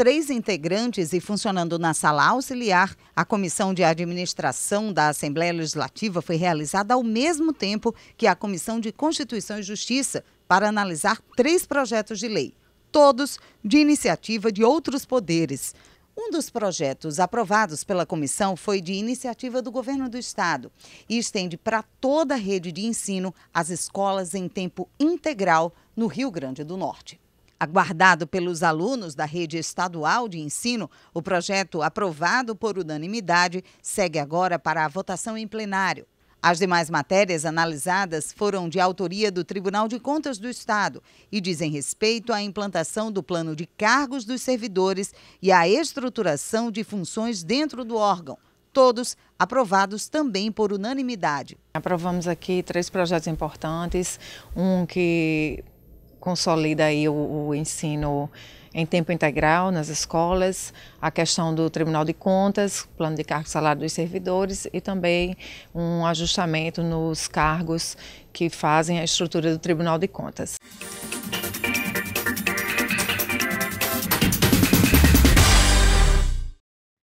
três integrantes e funcionando na sala auxiliar, a Comissão de Administração da Assembleia Legislativa foi realizada ao mesmo tempo que a Comissão de Constituição e Justiça para analisar três projetos de lei, todos de iniciativa de outros poderes. Um dos projetos aprovados pela comissão foi de iniciativa do governo do estado e estende para toda a rede de ensino as escolas em tempo integral no Rio Grande do Norte. Aguardado pelos alunos da rede estadual de ensino, o projeto, aprovado por unanimidade, segue agora para a votação em plenário. As demais matérias analisadas foram de autoria do Tribunal de Contas do Estado e dizem respeito à implantação do plano de cargos dos servidores e à estruturação de funções dentro do órgão. Todos aprovados também por unanimidade. Aprovamos aqui três projetos importantes, um que consolida aí o, o ensino em tempo integral nas escolas, a questão do Tribunal de Contas, plano de cargo e salário dos servidores e também um ajustamento nos cargos que fazem a estrutura do Tribunal de Contas.